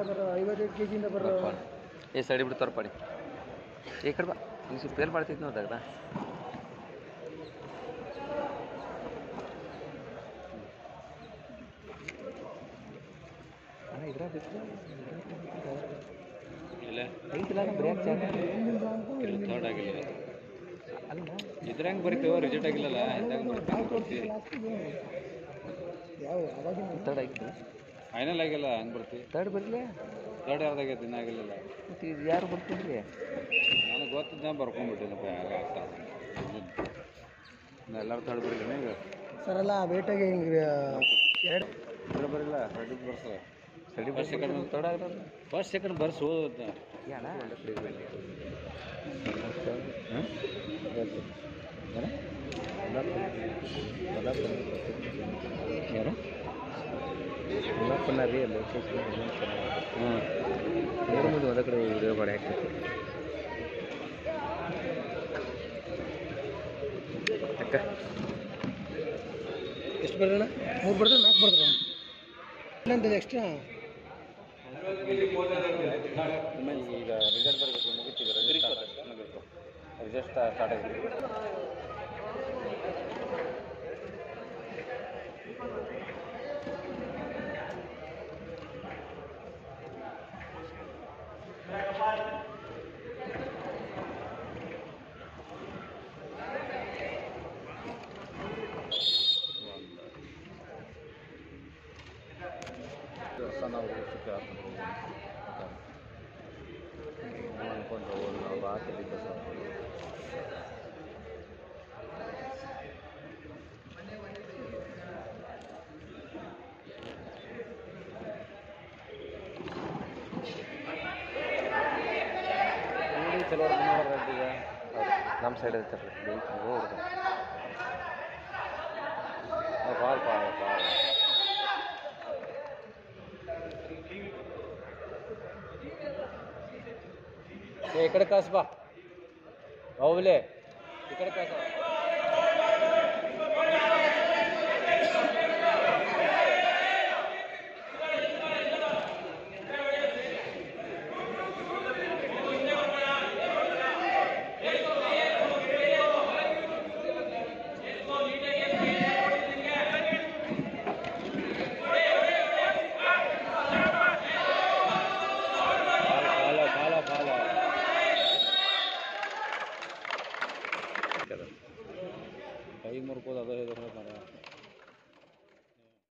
ಬರ್ರ ಐವತ್ತೈದು ಕೆ ಜಿಯಿಂದ ಬರ್ರ ಏ ಸೈಡ್ ಬಿಡ್ತಾರ ಪಡಿ ಈ ಕಡೆ ಬಾ ಈಗ ಸ್ವಲ್ಪ ಅಣ್ಣ ಇದ್ರಾಗ ಇಲ್ಲ ಐತಿಲ್ಲ ಬ್ರೇಕ್ ಜಾಗ ಇಲ್ಲ ಥರ್ಡ್ ಆಗಿಲ್ಲ ಅಲ್ಲ ಬರಿತೀವೋ ರಿಜೆಕ್ಟ್ ಆಗಿಲ್ಲಲ್ಲ ಇದ್ದಂಗೆ ಯಾವ ತರ್ಡ್ ಆಯ್ತು ಫೈನಲ್ ಆಗಿಲ್ಲ ಹಂಗೆ ಬರ್ತಿ ತರ್ಡ್ ಬರಲಿ ತರ್ಡ್ ಯಾರ್ದಾಗೈತೆ ದಿನ ಆಗಿಲ್ಲ. ಮತ್ತು ಇದು ಯಾರು ಬರ್ತಿದ್ರಿ ನನಗೆ ಗೊತ್ತಿದ್ದ ಬರ್ಕೊಂಡ್ಬಿಟ್ಟಿನಪ್ಪ ಆಗ ಆಗ್ತಾ ಎಲ್ಲರೂ ತರ್ಡ್ ಬರೀಲಿ ಈಗ ಸರ್ ಅಲ್ಲ ವೇಟಾಗಿ ಹಿಂಗೆ ಎರಡು ತರ್ಡ್ ಬರಿಲ್ಲ ತರ್ಡ್ ಬರ್ಸಲ್ಲ ಸಡಿ ಫಸ್ಟ್ ಸೆಕೆಂಡ್ ತರ್ಡ್ ಆಗಿರೋದು ಫಸ್ಟ್ ಸೆಕೆಂಡ್ ಬರ್ಸಿ ಯಾರ? ಯಾರು? ರೀ ಲೊಕೇಶನ್ ಹಾಂ ಮೂರು ಒಂದೇ ಕಡೆ ವಿಡಿಯೋ ಮಾಡಿ ಎಷ್ಟು ಬರ್ರಣ್ಣ ಮೂರು ಬರ್ತದೆ ನಾಲ್ಕು ಬರ್ತದೆ ಎಕ್ಸ್ಟ್ರಾ ಈಗ ರಿಸಲ್ಟ್ ಬರಬೇಕು ಮುಗಿತೀವಿ ರಿಸಲ್ಟ್ ಸ್ಟಾರ್ಟ್ ಆಗಿದೆ. ಸಣ್ಣ ಹುಡುಗ ಸಿಕ್ಕ ಅನ್ಕೊಂಡು ಹೋಗೋದು ನಾವು ಬಾತಿದ್ದ ಚಲೋ ಈಗ ನಮ್ಮ ಸೈಡ್ ಐತಲ್ರಿ ರೋಡ್ ಭಾಳ ಭಾಳ ಭಾಳ ಏ ಈ ಕಡೆ ಕಾಸು ಬಾ ಕೈ ಮುರ್ಕೋದು ಅದ ಇದ್ರ ಮರ